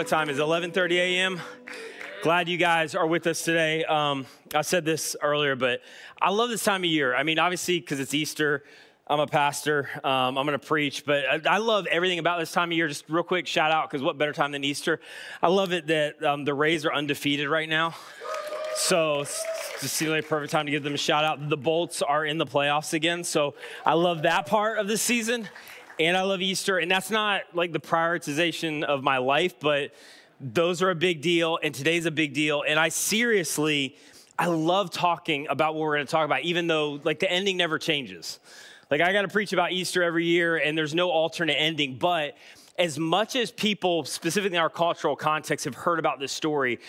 11:30. What time is it? 11:30 a.m. Glad you guys are with us today. Um, I said this earlier, but I love this time of year. I mean, obviously, because it's Easter. I'm a pastor. Um, I'm going to preach, but I, I, love everything about this time of year. Just real quick, shout out because what better time than Easter? I love it that um, the Rays are undefeated right now. So just a perfect time to give them a shout out. The Bolts are in the playoffs again, so I love that part of the season and I love Easter. And that's not like the prioritization of my life, but those are a big deal. And today's a big deal. And I seriously, I love talking about what we're going to talk about, even though like the ending never changes. Like I got to preach about Easter every year, and there's no alternate ending. But as much as people, specifically in our cultural context, have heard about this story,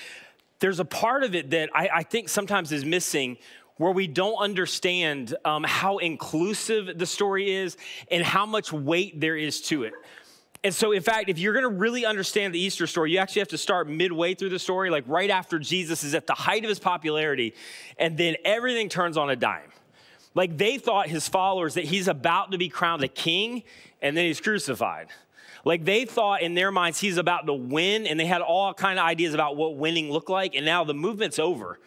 there's a part of it that I, I think sometimes is missing where we don't understand um, how inclusive the story is and how much weight there is to it. And so, in fact, if you're gonna really understand the Easter story, you actually have to start midway through the story, like right after Jesus is at the height of his popularity, and then everything turns on a dime. Like they thought his followers that he's about to be crowned a king, and then he's crucified. Like they thought in their minds he's about to win, and they had all kind of ideas about what winning looked like, and now the movement's over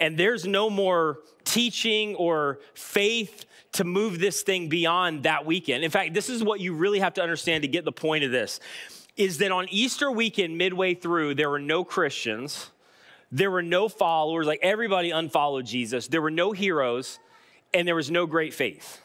and there's no more teaching or faith to move this thing beyond that weekend. In fact, this is what you really have to understand to get the point of this is that on Easter weekend midway through there were no Christians, there were no followers, like everybody unfollowed Jesus. There were no heroes and there was no great faith.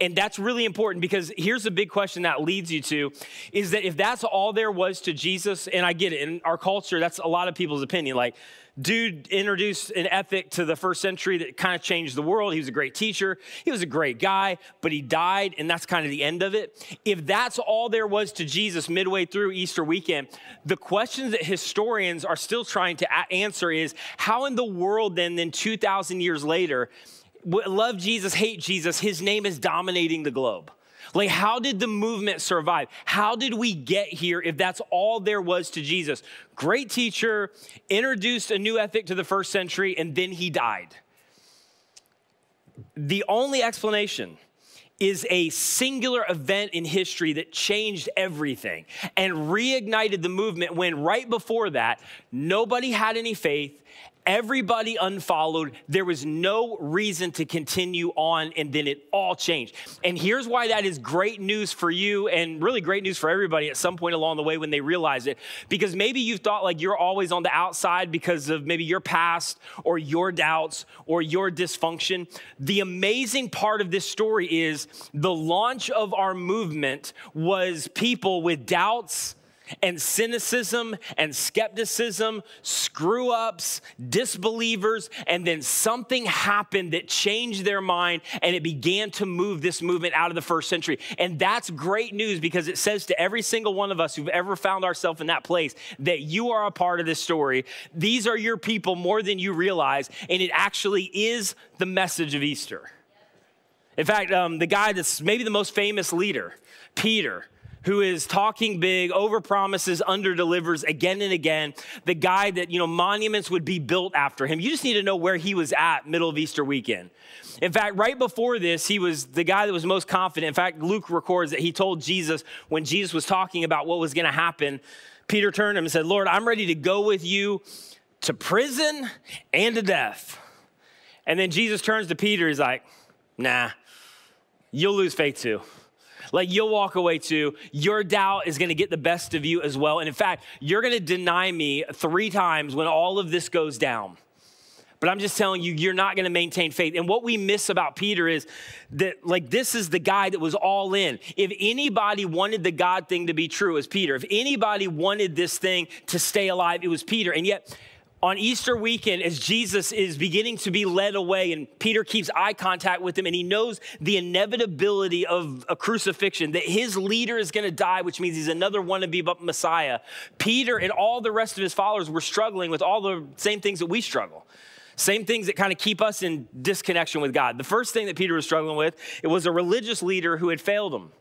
And that's really important because here's the big question that leads you to is that if that's all there was to Jesus, and I get it, in our culture, that's a lot of people's opinion. Like, dude introduced an ethic to the first century that kind of changed the world. He was a great teacher, he was a great guy, but he died, and that's kind of the end of it. If that's all there was to Jesus midway through Easter weekend, the questions that historians are still trying to answer is how in the world then, then 2,000 years later, love Jesus, hate Jesus, his name is dominating the globe. Like, how did the movement survive? How did we get here if that's all there was to Jesus? Great teacher, introduced a new ethic to the first century, and then he died. The only explanation is a singular event in history that changed everything and reignited the movement when right before that, nobody had any faith Everybody unfollowed. There was no reason to continue on, and then it all changed. And here's why that is great news for you and really great news for everybody at some point along the way when they realize it. Because maybe you thought like you're always on the outside because of maybe your past or your doubts or your dysfunction. The amazing part of this story is the launch of our movement was people with doubts and cynicism and skepticism, screw ups, disbelievers, and then something happened that changed their mind and it began to move this movement out of the first century. And that's great news because it says to every single one of us who've ever found ourselves in that place that you are a part of this story. These are your people more than you realize, and it actually is the message of Easter. In fact, um, the guy that's maybe the most famous leader, Peter, who is talking big, over promises, under delivers again and again. The guy that, you know, monuments would be built after him. You just need to know where he was at middle of Easter weekend. In fact, right before this, he was the guy that was most confident. In fact, Luke records that he told Jesus when Jesus was talking about what was going to happen, Peter turned to him and said, Lord, I'm ready to go with you to prison and to death. And then Jesus turns to Peter, he's like, nah, you'll lose faith too. Like you'll walk away too. Your doubt is going to get the best of you as well. And in fact, you're going to deny me three times when all of this goes down. But I'm just telling you, you're not going to maintain faith. And what we miss about Peter is that, like, this is the guy that was all in. If anybody wanted the God thing to be true, it was Peter. If anybody wanted this thing to stay alive, it was Peter. And yet, on Easter weekend, as Jesus is beginning to be led away, and Peter keeps eye contact with him, and he knows the inevitability of a crucifixion, that his leader is going to die, which means he's another wannabe Messiah. Peter and all the rest of his followers were struggling with all the same things that we struggle. Same things that kind of keep us in disconnection with God. The first thing that Peter was struggling with, it was a religious leader who had failed him.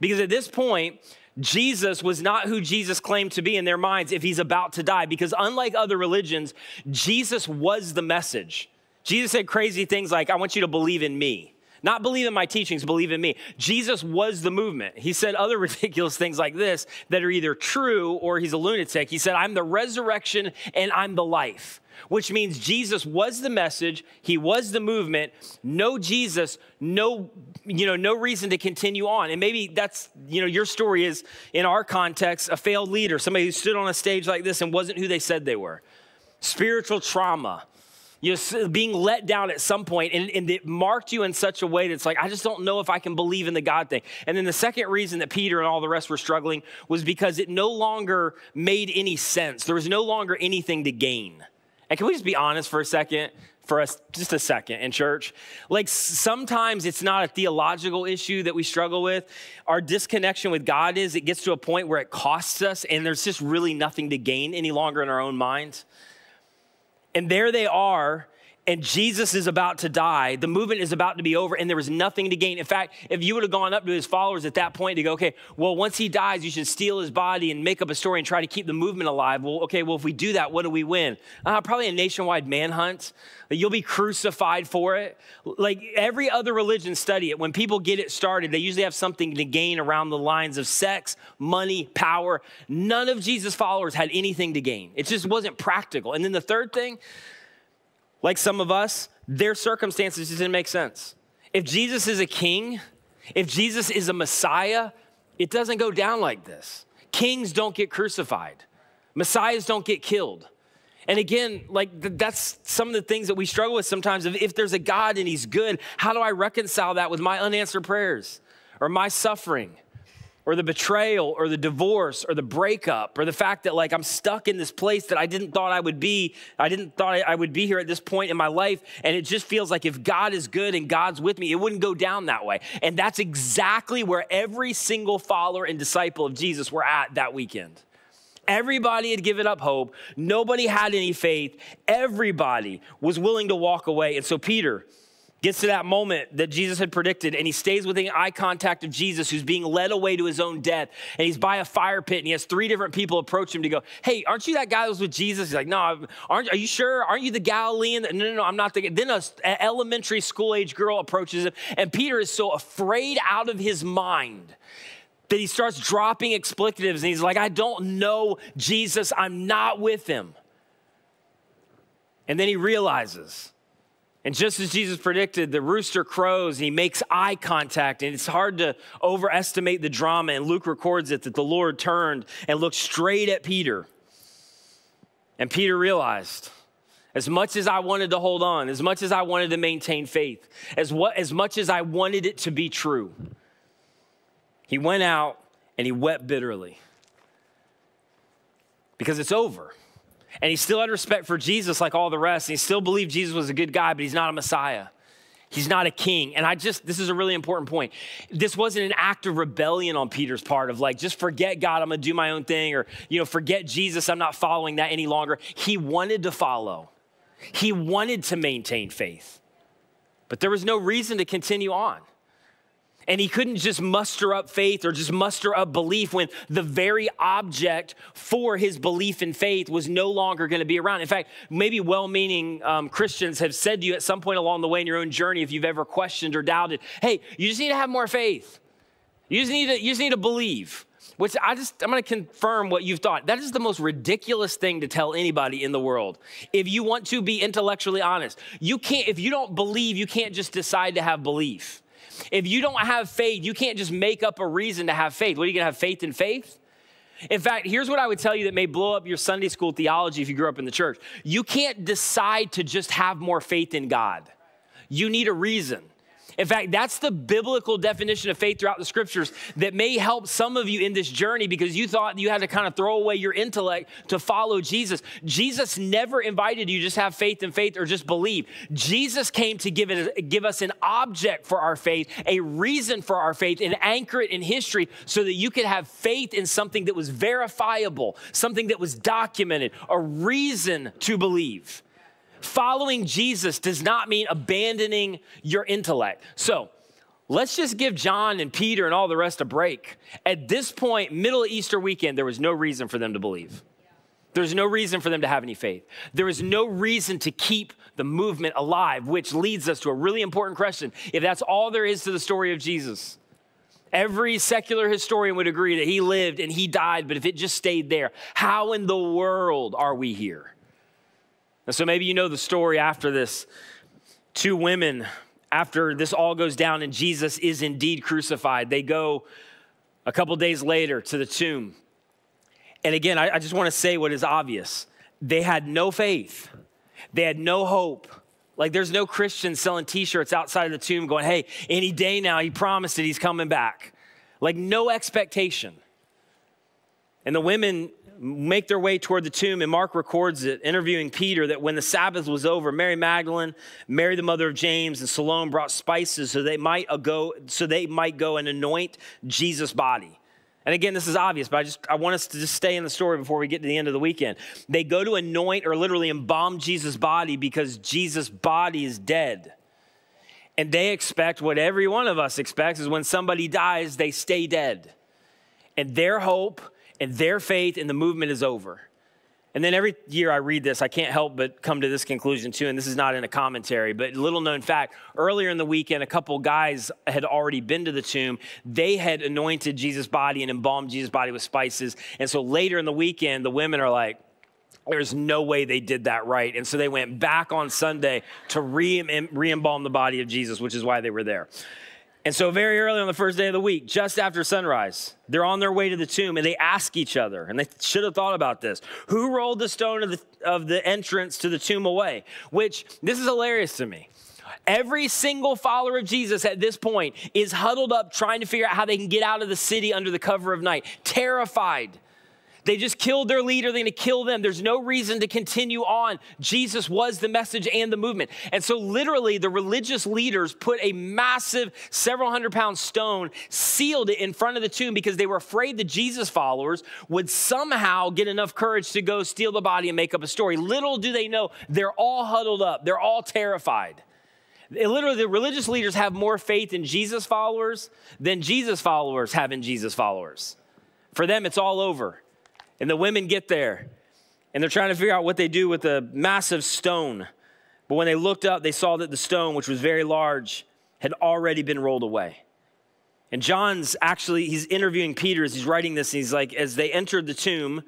Because at this point, Jesus was not who Jesus claimed to be in their minds if he's about to die, because unlike other religions, Jesus was the message. Jesus said crazy things like, I want you to believe in me. Not believe in my teachings, believe in me. Jesus was the movement. He said other ridiculous things like this that are either true or he's a lunatic. He said, I'm the resurrection and I'm the life, which means Jesus was the message, he was the movement. No Jesus, no, you know, no reason to continue on. And maybe that's, you know, your story is in our context, a failed leader, somebody who stood on a stage like this and wasn't who they said they were. Spiritual trauma you know, being let down at some point, and, and it marked you in such a way that it's like, I just don't know if I can believe in the God thing. And then the second reason that Peter and all the rest were struggling was because it no longer made any sense. There was no longer anything to gain. And can we just be honest for a second? For us, just a second in church. Like sometimes it's not a theological issue that we struggle with. Our disconnection with God is it gets to a point where it costs us, and there's just really nothing to gain any longer in our own minds. And there they are, and Jesus is about to die. The movement is about to be over, and there was nothing to gain. In fact, if you would have gone up to his followers at that point to go, okay, well, once he dies, you should steal his body and make up a story and try to keep the movement alive. Well, okay, well, if we do that, what do we win? Uh, probably a nationwide manhunt. You'll be crucified for it. Like every other religion, study it. When people get it started, they usually have something to gain around the lines of sex, money, power. None of Jesus' followers had anything to gain. It just wasn't practical. And then the third thing, like some of us, their circumstances just didn't make sense. If Jesus is a king, if Jesus is a Messiah, it doesn't go down like this. Kings don't get crucified, Messiahs don't get killed. And again, like that's some of the things that we struggle with sometimes. If there's a God and He's good, how do I reconcile that with my unanswered prayers or my suffering? Or the betrayal or the divorce or the breakup or the fact that like I'm stuck in this place that I didn't thought I would be. I didn't thought I would be here at this point in my life and it just feels like if God is good and God's with me, it wouldn't go down that way. And that's exactly where every single follower and disciple of Jesus were at that weekend. Everybody had given up hope. Nobody had any faith. Everybody was willing to walk away. And so Peter gets to that moment that Jesus had predicted, and he stays within eye contact of Jesus, who's being led away to his own death. And he's by a fire pit, and he has three different people approach him to go, Hey, aren't you that guy that was with Jesus? He's like, No, aren't, are you sure? Aren't you the Galilean? No, no, no, I'm not the Then an elementary school age girl approaches him, and Peter is so afraid out of his mind that he starts dropping explicatives, and he's like, I don't know Jesus, I'm not with him. And then he realizes, and just as Jesus predicted, the rooster crows he makes eye contact. And it's hard to overestimate the drama. And Luke records it that the Lord turned and looked straight at Peter. And Peter realized, as much as I wanted to hold on, as much as I wanted to maintain faith, as, what, as much as I wanted it to be true, he went out and he wept bitterly because it's over. And he still had respect for Jesus like all the rest. And he still believed Jesus was a good guy, but he's not a Messiah. He's not a king. And I just, this is a really important point. This wasn't an act of rebellion on Peter's part of like, just forget God, I'm gonna do my own thing, or, you know, forget Jesus, I'm not following that any longer. He wanted to follow, he wanted to maintain faith, but there was no reason to continue on. And he couldn't just muster up faith or just muster up belief when the very object for his belief and faith was no longer going to be around. In fact, maybe well meaning um, Christians have said to you at some point along the way in your own journey, if you've ever questioned or doubted, hey, you just need to have more faith. You just need to, you just need to believe. Which I just, I'm gonna confirm what you've thought. That is the most ridiculous thing to tell anybody in the world. If you want to be intellectually honest, you can't, if you don't believe, you can't just decide to have belief. If you don't have faith, you can't just make up a reason to have faith. What are you gonna have faith in faith? In fact, here's what I would tell you that may blow up your Sunday school theology if you grew up in the church. You can't decide to just have more faith in God. You need a reason. In fact, that's the biblical definition of faith throughout the scriptures that may help some of you in this journey because you thought you had to kind of throw away your intellect to follow Jesus. Jesus never invited you just have faith in faith or just believe. Jesus came to give, it, give us an object for our faith, a reason for our faith, and anchor it in history so that you could have faith in something that was verifiable, something that was documented, a reason to believe. Following Jesus does not mean abandoning your intellect. So, let's just give John and Peter and all the rest a break. At this point, middle Easter weekend, there was no reason for them to believe. There's no reason for them to have any faith. There is no reason to keep the movement alive, which leads us to a really important question. If that's all there is to the story of Jesus, every secular historian would agree that he lived and he died, but if it just stayed there, how in the world are we here? And so maybe you know the story after this. Two women, after this all goes down and Jesus is indeed crucified, they go a couple days later to the tomb. And again, I, I just want to say what is obvious. They had no faith, they had no hope. Like, there's no Christian selling t shirts outside of the tomb going, hey, any day now, he promised that he's coming back. Like, no expectation. And the women make their way toward the tomb, and Mark records it, interviewing Peter, that when the Sabbath was over, Mary Magdalene, Mary the mother of James, and Salome brought spices so they might go, so they might go and anoint Jesus' body. And again, this is obvious, but I just I want us to just stay in the story before we get to the end of the weekend. They go to anoint or literally embalm Jesus' body because Jesus' body is dead. And they expect what every one of us expects is when somebody dies, they stay dead. And their hope and their faith in the movement is over. And then every year I read this, I can't help but come to this conclusion too. And this is not in a commentary, but little known fact earlier in the weekend, a couple guys had already been to the tomb. They had anointed Jesus' body and embalmed Jesus' body with spices. And so later in the weekend, the women are like, there's no way they did that right. And so they went back on Sunday to re embalm the body of Jesus, which is why they were there. And so, very early on the first day of the week, just after sunrise, they're on their way to the tomb and they ask each other, and they should have thought about this who rolled the stone of the, of the entrance to the tomb away? Which, this is hilarious to me. Every single follower of Jesus at this point is huddled up trying to figure out how they can get out of the city under the cover of night, terrified they just killed their leader. They're going to kill them. There's no reason to continue on. Jesus was the message and the movement. And so, literally, the religious leaders put a massive, several hundred pound stone, sealed it in front of the tomb because they were afraid the Jesus followers would somehow get enough courage to go steal the body and make up a story. Little do they know, they're all huddled up, they're all terrified. Literally, the religious leaders have more faith in Jesus followers than Jesus followers have in Jesus followers. For them, it's all over. And the women get there and they're trying to figure out what they do with the massive stone. But when they looked up, they saw that the stone, which was very large, had already been rolled away. And John's actually, he's interviewing Peter as he's writing this. And he's like, as they entered the tomb,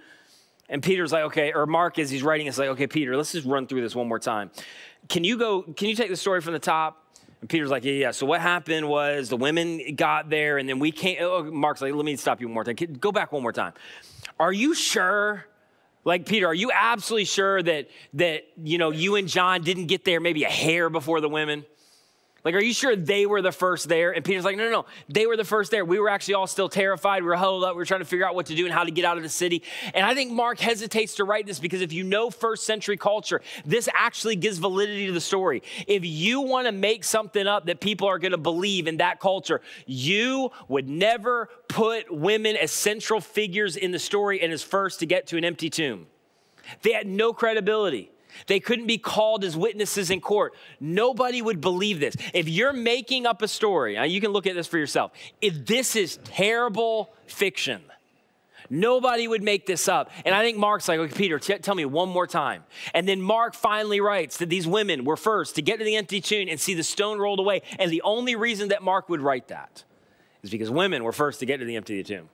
and Peter's like, okay, or Mark, as he's writing, it's like, okay, Peter, let's just run through this one more time. Can you go, can you take the story from the top? And Peter's like, yeah, yeah. So what happened was the women got there, and then we came. Oh, Mark's like, let me stop you one more time. Go back one more time. Are you sure? Like Peter, are you absolutely sure that that you know you and John didn't get there maybe a hair before the women? Like, are you sure they were the first there? And Peter's like, no, no, no. They were the first there. We were actually all still terrified. We were huddled up. We were trying to figure out what to do and how to get out of the city. And I think Mark hesitates to write this because if you know first century culture, this actually gives validity to the story. If you want to make something up that people are going to believe in that culture, you would never put women as central figures in the story and as first to get to an empty tomb. They had no credibility. They couldn't be called as witnesses in court. Nobody would believe this. If you're making up a story, you can look at this for yourself. If this is terrible fiction, nobody would make this up. And I think Mark's like, okay, Peter, t- tell me one more time. And then Mark finally writes that these women were first to get to the empty tomb and see the stone rolled away. And the only reason that Mark would write that is because women were first to get to the empty tomb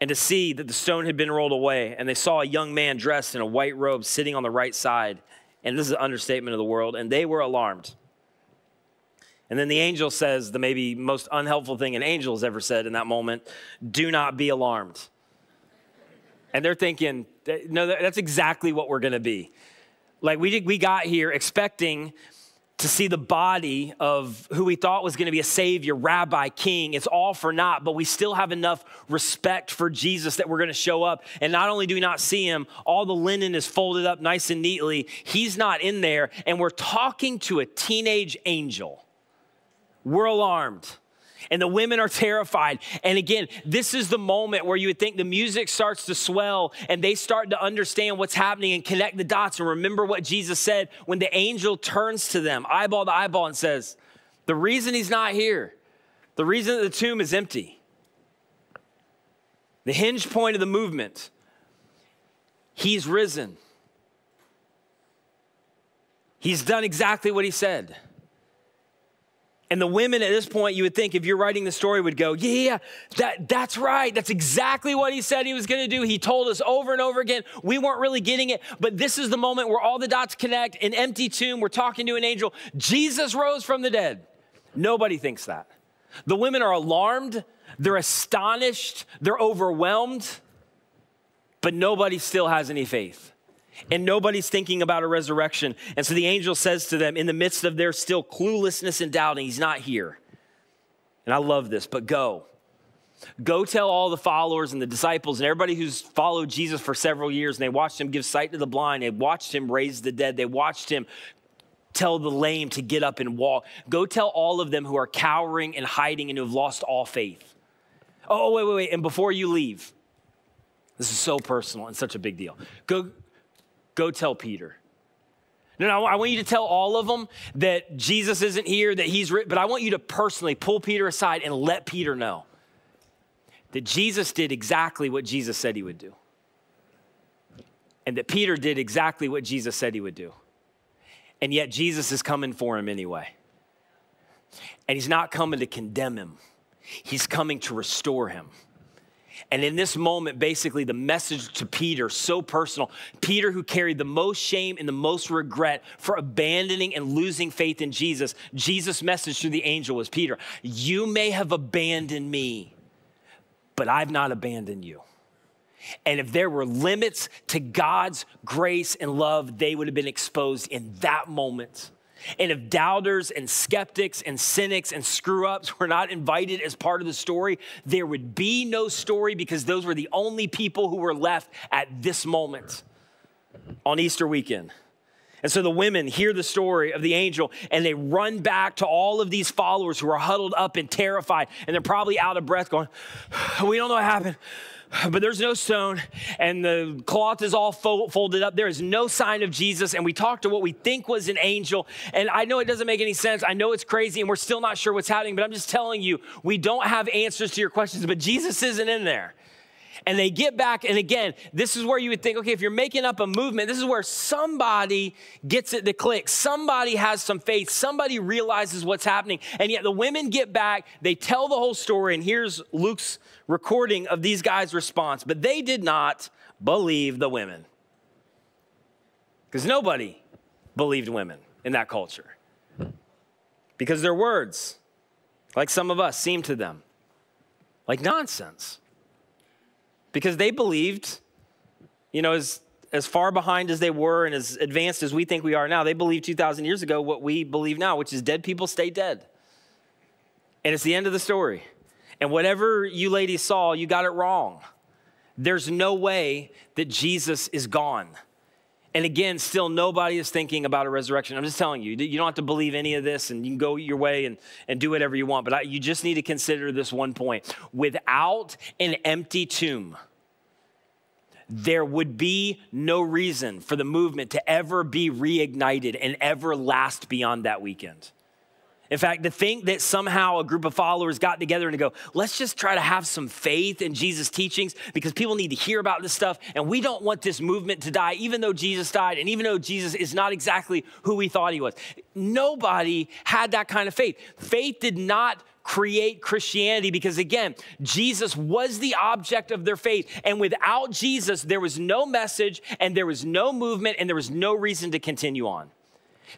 and to see that the stone had been rolled away, and they saw a young man dressed in a white robe sitting on the right side. And this is an understatement of the world, and they were alarmed. And then the angel says the maybe most unhelpful thing an angel has ever said in that moment do not be alarmed. And they're thinking, no, that's exactly what we're gonna be. Like we, we got here expecting to see the body of who we thought was going to be a savior, rabbi, king. It's all for naught, but we still have enough respect for Jesus that we're going to show up. And not only do we not see him, all the linen is folded up nice and neatly. He's not in there, and we're talking to a teenage angel. We're alarmed and the women are terrified. And again, this is the moment where you would think the music starts to swell and they start to understand what's happening and connect the dots and remember what Jesus said when the angel turns to them, eyeball to eyeball, and says, The reason he's not here, the reason that the tomb is empty, the hinge point of the movement He's risen. He's done exactly what he said. And the women at this point, you would think if you're writing the story, would go, Yeah, that, that's right. That's exactly what he said he was going to do. He told us over and over again. We weren't really getting it, but this is the moment where all the dots connect. An empty tomb, we're talking to an angel. Jesus rose from the dead. Nobody thinks that. The women are alarmed, they're astonished, they're overwhelmed, but nobody still has any faith and nobody's thinking about a resurrection. And so the angel says to them, in the midst of their still cluelessness and doubting, He's not here. And I love this, but go. Go tell all the followers and the disciples and everybody who's followed Jesus for several years, and they watched him give sight to the blind, they watched him raise the dead, they watched him tell the lame to get up and walk. Go tell all of them who are cowering and hiding and who have lost all faith. Oh, wait, wait, wait. And before you leave, this is so personal and such a big deal. Go, Go tell Peter. No, no, I want you to tell all of them that Jesus isn't here, that he's, but I want you to personally pull Peter aside and let Peter know that Jesus did exactly what Jesus said he would do. And that Peter did exactly what Jesus said he would do. And yet Jesus is coming for him anyway. And he's not coming to condemn him, he's coming to restore him. And in this moment, basically, the message to Peter, so personal. Peter, who carried the most shame and the most regret for abandoning and losing faith in Jesus, Jesus' message to the angel was Peter, you may have abandoned me, but I've not abandoned you. And if there were limits to God's grace and love, they would have been exposed in that moment. And if doubters and skeptics and cynics and screw ups were not invited as part of the story, there would be no story because those were the only people who were left at this moment on Easter weekend. And so the women hear the story of the angel and they run back to all of these followers who are huddled up and terrified. And they're probably out of breath, going, We don't know what happened but there's no stone, and the cloth is all fo- folded up. There is no sign of Jesus, and we talked to what we think was an angel. And I know it doesn't make any sense. I know it's crazy, and we're still not sure what's happening, but I'm just telling you, we don't have answers to your questions, but Jesus isn't in there. And they get back, and again, this is where you would think, okay, if you're making up a movement, this is where somebody gets it to click. Somebody has some faith. Somebody realizes what's happening. And yet the women get back, they tell the whole story, and here's Luke's recording of these guys' response. But they did not believe the women. Because nobody believed women in that culture. Because their words, like some of us, seemed to them like nonsense because they believed, you know, as, as far behind as they were and as advanced as we think we are now, they believed 2,000 years ago what we believe now, which is dead people stay dead. And it's the end of the story. And whatever you ladies saw, you got it wrong. There's no way that Jesus is gone. And again, still nobody is thinking about a resurrection. I'm just telling you, you don't have to believe any of this and you can go your way and, and do whatever you want. But I, you just need to consider this one point. Without an empty tomb, there would be no reason for the movement to ever be reignited and ever last beyond that weekend. In fact, to think that somehow a group of followers got together and to go, let's just try to have some faith in Jesus' teachings because people need to hear about this stuff. And we don't want this movement to die, even though Jesus died and even though Jesus is not exactly who we thought he was. Nobody had that kind of faith. Faith did not create Christianity because, again, Jesus was the object of their faith. And without Jesus, there was no message and there was no movement and there was no reason to continue on.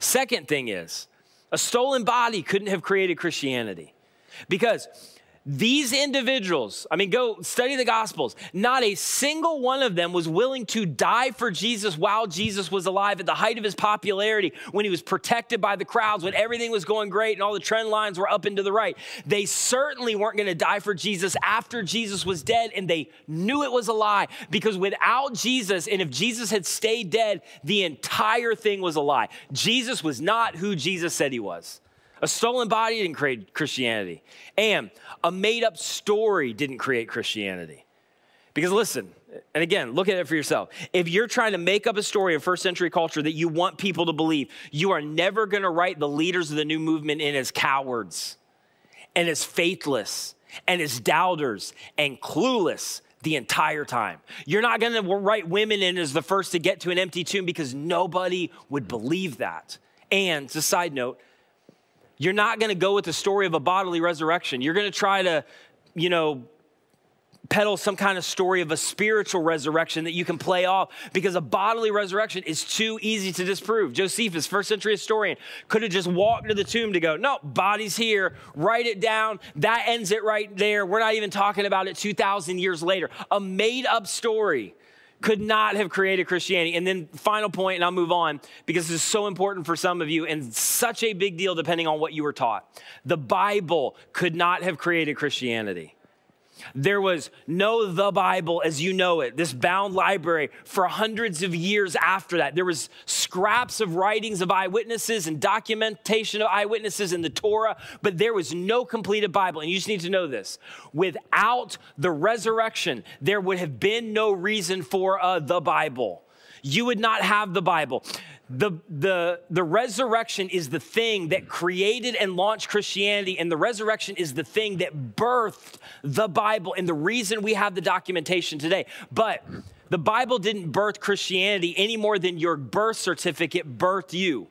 Second thing is, a stolen body couldn't have created Christianity because these individuals, I mean, go study the Gospels. Not a single one of them was willing to die for Jesus while Jesus was alive at the height of his popularity, when he was protected by the crowds, when everything was going great and all the trend lines were up and to the right. They certainly weren't going to die for Jesus after Jesus was dead, and they knew it was a lie because without Jesus, and if Jesus had stayed dead, the entire thing was a lie. Jesus was not who Jesus said he was. A stolen body didn't create Christianity. And a made up story didn't create Christianity. Because listen, and again, look at it for yourself. If you're trying to make up a story of first century culture that you want people to believe, you are never going to write the leaders of the new movement in as cowards and as faithless and as doubters and clueless. the entire time. You're not going to write women in as the first to get to an empty tomb because nobody would believe that. And, as a side note, you're not going to go with the story of a bodily resurrection. You're going to try to, you know, peddle some kind of story of a spiritual resurrection that you can play off because a bodily resurrection is too easy to disprove. Josephus, first century historian, could have just walked to the tomb to go, no, body's here, write it down. That ends it right there. We're not even talking about it 2,000 years later. A made up story could not have created Christianity. And then, final point, and I'll move on because this is so important for some of you and such a big deal depending on what you were taught. The Bible could not have created Christianity. There was no the Bible as you know it, this bound library for hundreds of years after that. There was scraps of writings of eyewitnesses and documentation of eyewitnesses in the Torah, but there was no completed Bible. And you just need to know this. Without the resurrection, there would have been no reason for uh, the Bible. You would not have the Bible. The, the, the resurrection is the thing that created and launched Christianity, and the resurrection is the thing that birthed the Bible and the reason we have the documentation today. But the Bible didn't birth Christianity any more than your birth certificate birthed you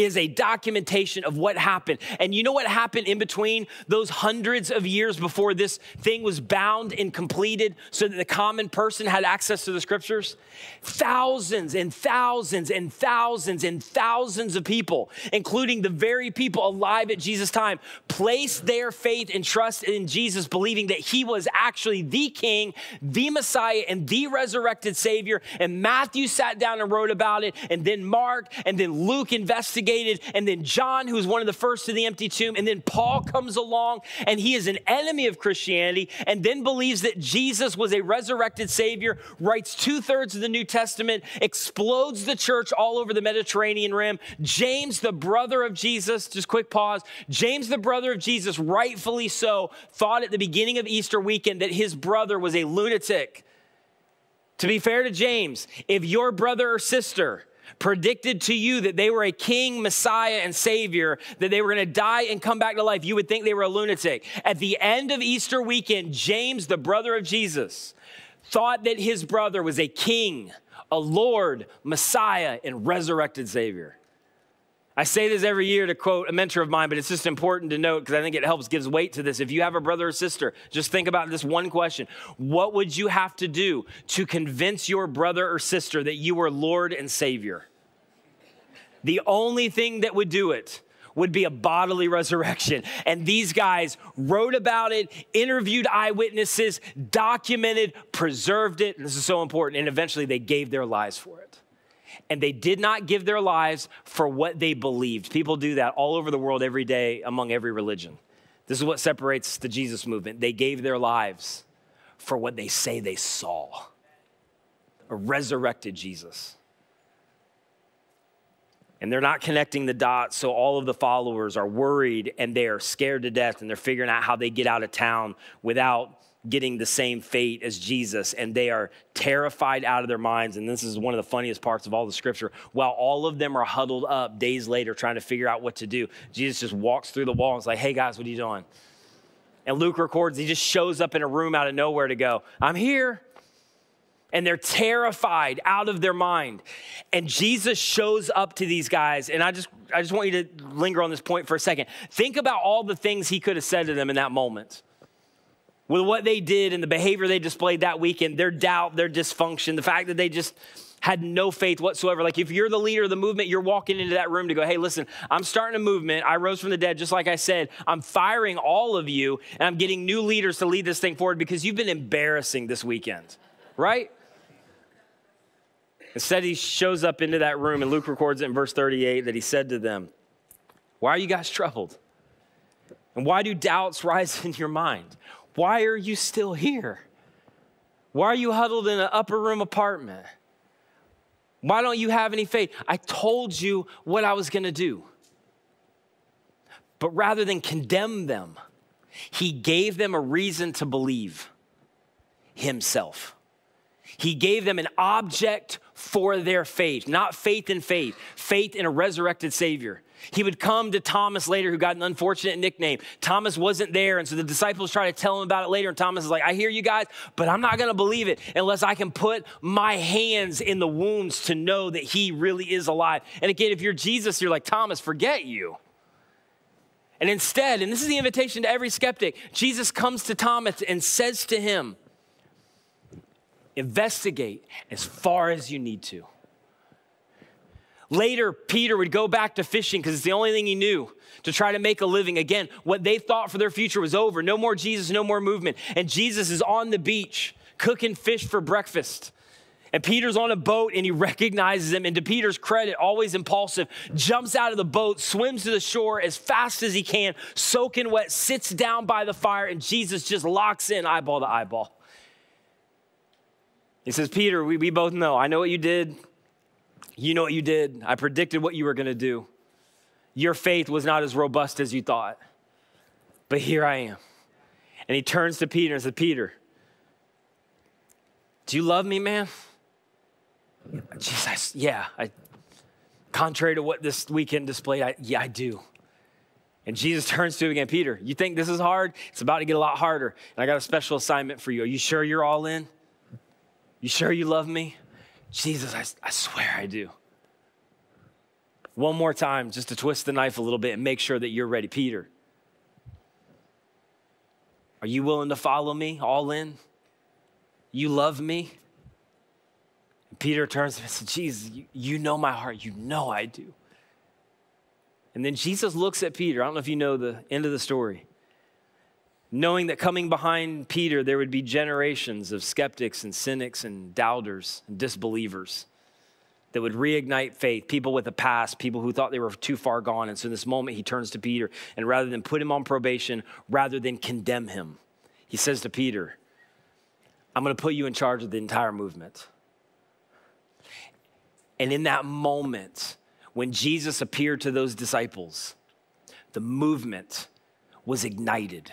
is a documentation of what happened. And you know what happened in between those hundreds of years before this thing was bound and completed so that the common person had access to the scriptures? Thousands and thousands and thousands and thousands of people, including the very people alive at Jesus' time, placed their faith and trust in Jesus, believing that he was actually the king, the Messiah, and the resurrected Savior. And Matthew sat down and wrote about it, and then Mark, and then Luke investigated investigated, and then John, who's one of the first to the empty tomb, and then Paul comes along, and he is an enemy of Christianity, and then believes that Jesus was a resurrected Savior, writes two thirds of the New Testament, explodes the church all over the Mediterranean rim. James, the brother of Jesus, just quick pause. James, the brother of Jesus, rightfully so, thought at the beginning of Easter weekend that his brother was a lunatic. To be fair to James, if your brother or sister predicted to you that they were a king, Messiah, and Savior, that they were going to die and come back to life, you would think they were a lunatic. At the end of Easter weekend, James, the brother of Jesus, thought that his brother was a king, a Lord, Messiah, and resurrected Savior. I say this every year to quote a mentor of mine, but it's just important to note because I think it helps, gives weight to this. If you have a brother or sister, just think about this one question What would you have to do to convince your brother or sister that you are Lord and Savior? The only thing that would do it would be a bodily resurrection. And these guys wrote about it, interviewed eyewitnesses, documented, preserved it. And this is so important. And eventually they gave their lives for it and they did not give their lives for what they believed. People do that all over the world every day among every religion. This is what separates the Jesus movement. They gave their lives for what they say they saw a resurrected Jesus. And they're not connecting the dots, so all of the followers are worried and they are scared to death and they're figuring out how they get out of town without getting the same fate as Jesus, and they are terrified out of their minds. And this is one of the funniest parts of all the scripture. While all of them are huddled up days later trying to figure out what to do, Jesus just walks through the wall and is like, hey guys, what are you doing? And Luke records, he just shows up in a room out of nowhere to go, I'm here. And they're terrified out of their mind. And Jesus shows up to these guys. And I just, I just want you to linger on this point for a second. Think about all the things he could have said to them in that moment with what they did and the behavior they displayed that weekend, their doubt, their dysfunction, the fact that they just had no faith whatsoever. Like if you're the leader of the movement, you're walking into that room to go, hey, listen, I'm starting a movement. I rose from the dead, just like I said. I'm firing all of you, and I'm getting new leaders to lead this thing forward because you've been embarrassing this weekend, right? Instead, he shows up into that room, and Luke records it in verse 38 that he said to them, Why are you guys troubled? And why do doubts rise in your mind? Why are you still here? Why are you huddled in an upper room apartment? Why don't you have any faith? I told you what I was going to do. But rather than condemn them, he gave them a reason to believe himself. He gave them an object for their faith, not faith in faith, faith in a resurrected Savior. He would come to Thomas later, who got an unfortunate nickname. Thomas wasn't there, and so the disciples try to tell him about it later. And Thomas is like, I hear you guys, but I'm not gonna believe it unless I can put my hands in the wounds to know that he really is alive. And again, if you're Jesus, you're like, Thomas, forget you. And instead, and this is the invitation to every skeptic, Jesus comes to Thomas and says to him, investigate as far as you need to. Later, Peter would go back to fishing because it's the only thing he knew to try to make a living. Again, what they thought for their future was over. No more Jesus, no more movement. And Jesus is on the beach cooking fish for breakfast. And Peter's on a boat and he recognizes him. And to Peter's credit, always impulsive, jumps out of the boat, swims to the shore as fast as he can, soaking wet, sits down by the fire, and Jesus just locks in eyeball to eyeball. He says, Peter, we, we both know. I know what you did. You know what you did. I predicted what you were going to do. Your faith was not as robust as you thought. But here I am. And he turns to Peter and says, Peter, do you love me, man? Jesus, yeah. I, contrary to what this weekend displayed, I, yeah, I do. And Jesus turns to him again, Peter, you think this is hard? It's about to get a lot harder. And I got a special assignment for you. Are you sure you're all in? You sure you love me? Jesus, I, I swear I do. One more time, just to twist the knife a little bit and make sure that you're ready. Peter, are you willing to follow me all in? You love me? And Peter turns and says, Jesus, you, you know my heart. You know I do. And then Jesus looks at Peter. I don't know if you know the end of the story knowing that coming behind Peter, there would be generations of skeptics and cynics and doubters and disbelievers that would reignite faith, people with a past, people who thought they were too far gone. And so in this moment, he turns to Peter, and rather than put him on probation, rather than condemn him, he says to Peter, I'm going to put you in charge of the entire movement. And in that moment, when Jesus appeared to those disciples, the movement was ignited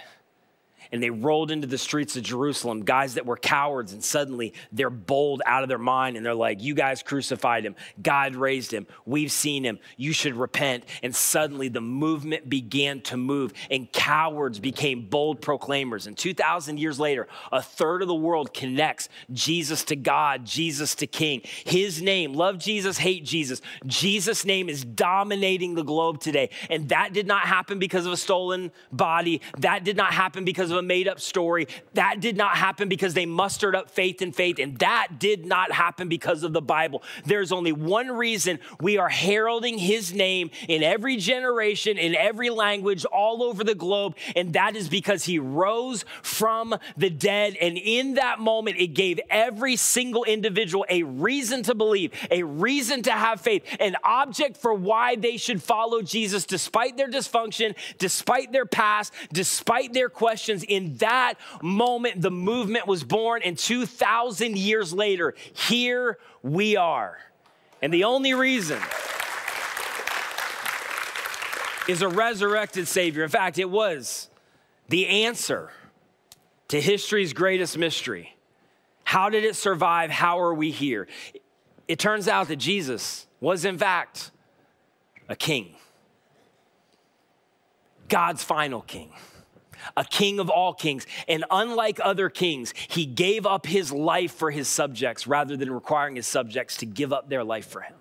and they rolled into the streets of Jerusalem, guys that were cowards, and suddenly they're bold out of their mind and they're like, You guys crucified him. God raised him. We've seen him. You should repent. And suddenly the movement began to move, and cowards became bold proclaimers. And 2,000 years later, a third of the world connects Jesus to God, Jesus to King. His name, love Jesus, hate Jesus. Jesus' name is dominating the globe today. And that did not happen because of a stolen body, that did not happen because of a made up story. That did not happen because they mustered up faith and faith, and that did not happen because of the Bible. There's only one reason we are heralding his name in every generation, in every language, all over the globe, and that is because he rose from the dead. And in that moment, it gave every single individual a reason to believe, a reason to have faith, an object for why they should follow Jesus despite their dysfunction, despite their past, despite their questions in that moment, the movement was born, and 2,000 years later, here we are. And the only reason is a resurrected Savior. In fact, it was the answer to history's greatest mystery. How did it survive? How are we here? It turns out that Jesus was, in fact, a king, God's final king a king of all kings. And unlike other kings, he gave up his life for his subjects rather than requiring his subjects to give up their life for him.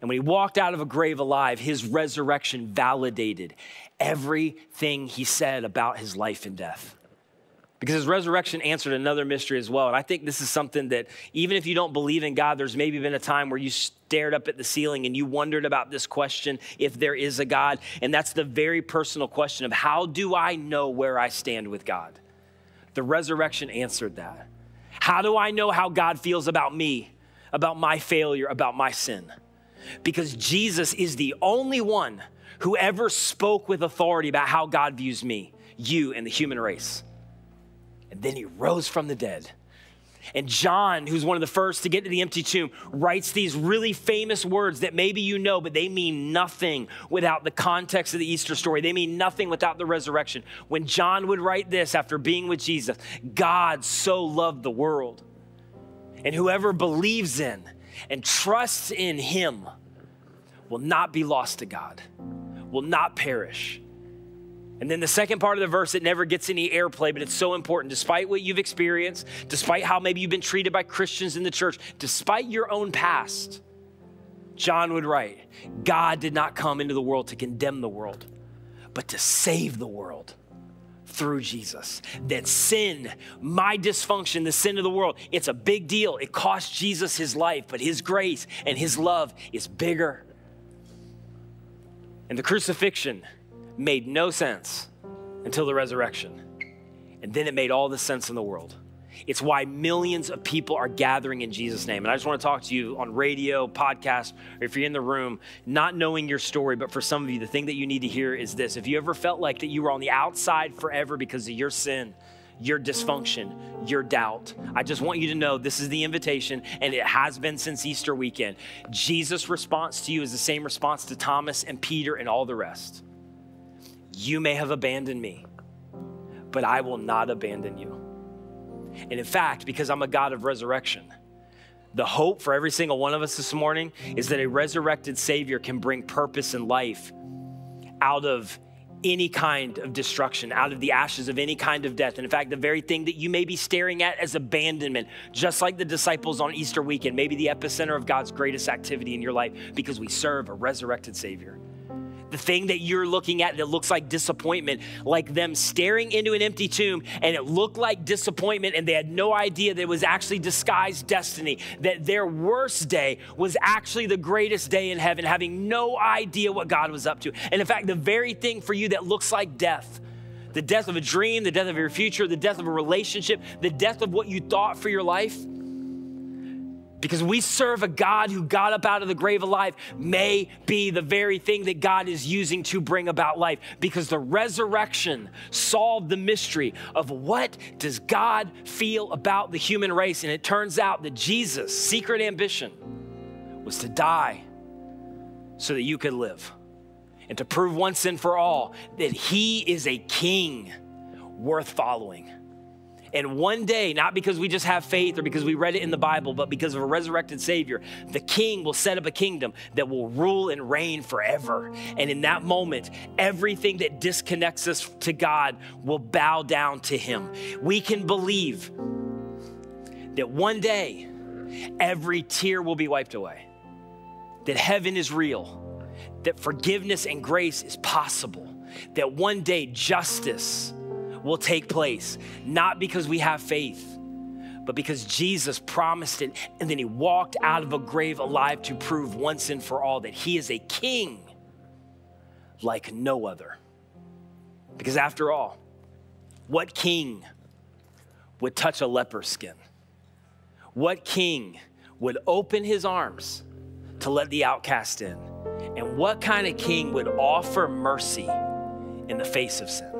And when he walked out of a grave alive, his resurrection validated everything he said about his life and death. Because his resurrection answered another mystery as well. And I think this is something that, even if you don't believe in God, there's maybe been a time where you stared up at the ceiling and you wondered about this question if there is a God. And that's the very personal question of how do I know where I stand with God? The resurrection answered that. How do I know how God feels about me, about my failure, about my sin? Because Jesus is the only one who ever spoke with authority about how God views me, you, and the human race. And then he rose from the dead. And John, who's one of the first to get to the empty tomb, writes these really famous words that maybe you know, but they mean nothing without the context of the Easter story. They mean nothing without the resurrection. When John would write this after being with Jesus, God so loved the world And whoever believes in and trusts in him will not be lost to God, will not perish. And then the second part of the verse, it never gets any airplay, but it's so important. Despite what you've experienced, despite how maybe you've been treated by Christians in the church, despite your own past, John would write God did not come into the world to condemn the world, but to save the world through Jesus. That sin, my dysfunction, the sin of the world, it's a big deal. It cost Jesus his life, but his grace and his love is bigger. And the crucifixion made no sense until the resurrection. And then it made all the sense in the world. It's why millions of people are gathering in Jesus' name. And I just want to talk to you on radio, podcast, or if you're in the room, not knowing your story, but for some of you, the thing that you need to hear is this. If you ever felt like that you were on the outside forever because of your sin, your dysfunction, your doubt. I just want you to know this is the invitation, and it has been since Easter weekend. Jesus' response to you is the same response to Thomas and Peter and all the rest. You may have abandoned me, but I will not abandon you. And in fact, because I'm a God of resurrection, the hope for every single one of us this morning is that a resurrected Savior can bring purpose and life out of any kind of destruction, out of the ashes of any kind of death. And in fact, the very thing that you may be staring at as abandonment, just like the disciples on Easter weekend, maybe the epicenter of God's greatest activity in your life because we serve a resurrected Savior the thing that you're looking at that looks like disappointment, like them staring into an empty tomb and it looked like disappointment and they had no idea that it was actually disguised destiny, that their worst day was actually the greatest day in heaven, having no idea what God was up to. And in fact, the very thing for you that looks like death, the death of a dream, the death of your future, the death of a relationship, the death of what you thought for your life, because we serve a God who got up out of the grave alive may be the very thing that God is using to bring about life. Because the resurrection solved the mystery of what does God feel about the human race. And it turns out that Jesus secret ambition was to die so that you could live. And to prove once and for all that he is a king worth following and one day, not because we just have faith or because we read it in the Bible, but because of a resurrected Savior, the King will set up a kingdom that will rule and reign forever. And in that moment, everything that disconnects us to God will bow down to Him. We can believe that one day, every tear will be wiped away, that heaven is real, that forgiveness and grace is possible, that one day justice will take place, not because we have faith, but because Jesus promised it and then he walked out of a grave alive to prove once and for all that he is a king like no other. Because after all, what king would touch a leper's skin? What king would open his arms to let the outcast in? And what kind of king would offer mercy in the face of sin?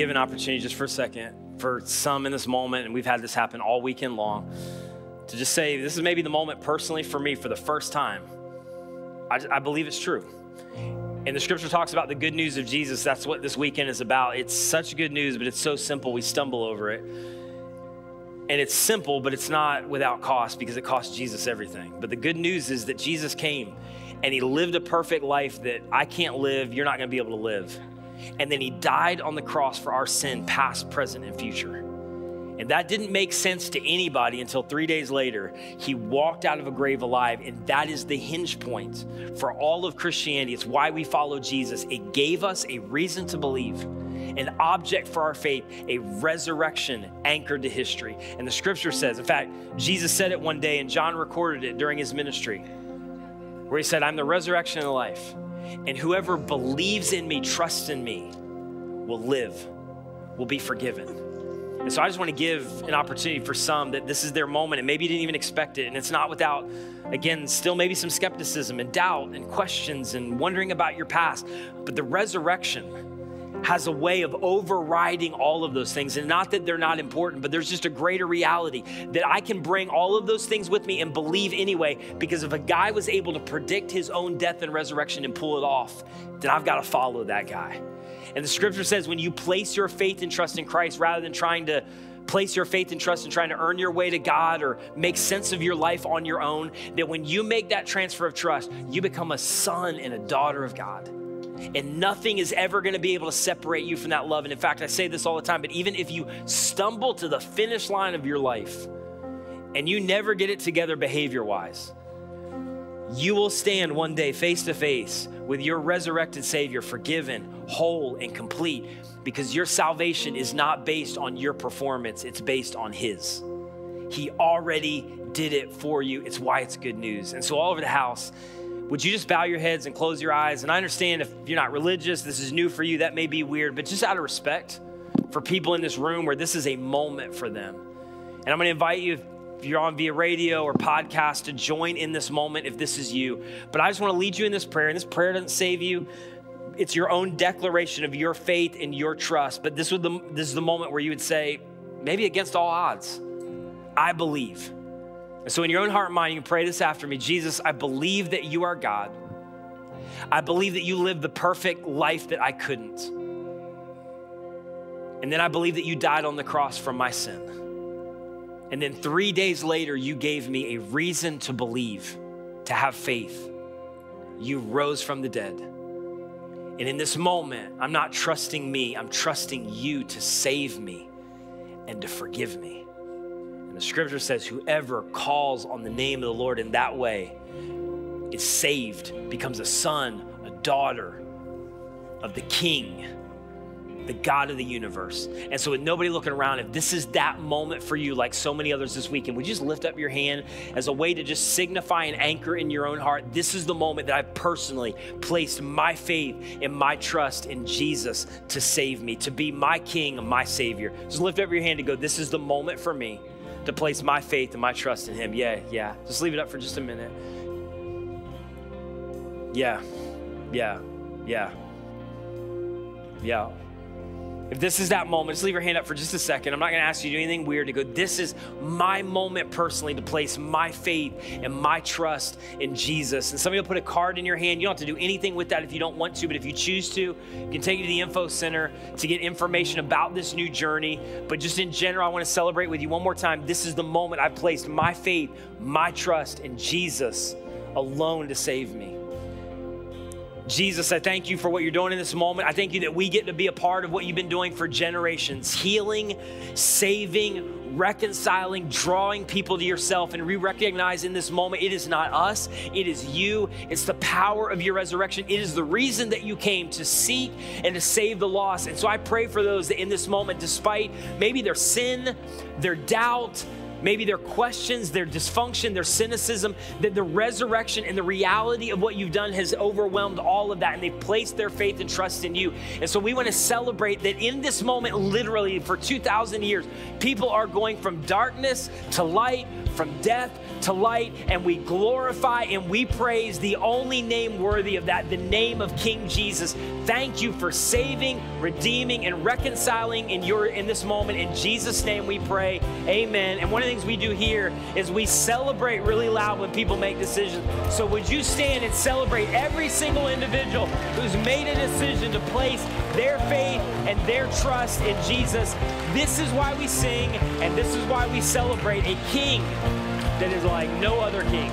Give an opportunity just for a second for some in this moment, and we've had this happen all weekend long, to just say, this is maybe the moment personally for me for the first time. I, I believe it's true. And the scripture talks about the good news of Jesus. That's what this weekend is about. It's such good news, but it's so simple, we stumble over it. And it's simple, but it's not without cost because it cost Jesus everything. But the good news is that Jesus came and he lived a perfect life that I can't live, you're not going to be able to live. And then he died on the cross for our sin, past, present, and future. And that didn't make sense to anybody until three days later, he walked out of a grave alive. And that is the hinge point for all of Christianity. It's why we follow Jesus. It gave us a reason to believe, an object for our faith, a resurrection anchored to history. And the scripture says, in fact, Jesus said it one day, and John recorded it during his ministry, where he said, I'm the resurrection and the life. And whoever believes in me, trusts in me, will live, will be forgiven and so I just want to give an opportunity for some that this is their moment and maybe you didn't even expect it. And it's not without, again, still maybe some skepticism and doubt and questions and wondering about your past. But the resurrection, has a way of overriding all of those things. And not that they're not important, but there's just a greater reality that I can bring all of those things with me and believe anyway. Because if a guy was able to predict his own death and resurrection and pull it off, then I've got to follow that guy. And the scripture says when you place your faith and trust in Christ rather than trying to place your faith and trust in trying to earn your way to God or make sense of your life on your own, that when you make that transfer of trust, you become a son and a daughter of God. And nothing is ever going to be able to separate you from that love. And in fact, I say this all the time, but even if you stumble to the finish line of your life and you never get it together behavior wise, you will stand one day face to face with your resurrected Savior, forgiven, whole, and complete, because your salvation is not based on your performance, it's based on His. He already did it for you. It's why it's good news. And so, all over the house, would you just bow your heads and close your eyes? And I understand if you're not religious, this is new for you, that may be weird, but just out of respect for people in this room where this is a moment for them. And I'm gonna invite you, if you're on via radio or podcast, to join in this moment if this is you. But I just wanna lead you in this prayer, and this prayer doesn't save you. It's your own declaration of your faith and your trust. But this, would the, this is the moment where you would say, maybe against all odds, I believe. And so, in your own heart and mind, you can pray this after me Jesus, I believe that you are God. I believe that you lived the perfect life that I couldn't. And then I believe that you died on the cross for my sin. And then three days later, you gave me a reason to believe, to have faith. You rose from the dead. And in this moment, I'm not trusting me, I'm trusting you to save me and to forgive me. The scripture says, whoever calls on the name of the Lord in that way is saved, becomes a son, a daughter of the King, the God of the universe. And so, with nobody looking around, if this is that moment for you, like so many others this weekend, would you just lift up your hand as a way to just signify an anchor in your own heart? This is the moment that I personally placed my faith and my trust in Jesus to save me, to be my King and my Savior. Just lift up your hand and go, This is the moment for me to place my faith and my trust in Him. Yeah, yeah. Just leave it up for just a minute. Yeah, yeah, yeah, yeah. If this is that moment, just leave your hand up for just a second. I'm not going to ask you to do anything weird to go, this is my moment personally to place my faith and my trust in Jesus. And somebody will put a card in your hand. You don't have to do anything with that if you don't want to, but if you choose to, you can take it to the info center to get information about this new journey. But just in general, I want to celebrate with you one more time. This is the moment I've placed my faith, my trust in Jesus alone to save me. Jesus, I thank you for what you're doing in this moment. I thank you that we get to be a part of what you've been doing for generations healing, saving, reconciling, drawing people to yourself. And we recognize in this moment it is not us, it is you. It's the power of your resurrection. It is the reason that you came to seek and to save the lost. And so I pray for those that in this moment, despite maybe their sin, their doubt, maybe their questions, their dysfunction, their cynicism, that the resurrection and the reality of what you've done has overwhelmed all of that, and they've placed their faith and trust in you. And so we want to celebrate that in this moment, literally for 2,000 years, people are going from darkness to light, from death to light, and we glorify and we praise the only name worthy of that, the name of King Jesus. Thank you for saving, redeeming, and reconciling in your in this moment. In Jesus' name we pray. Amen. And one of things we do here is we celebrate really loud when people make decisions. So would you stand and celebrate every single individual who's made a decision to place their faith and their trust in Jesus? This is why we sing and this is why we celebrate a king that is like no other king.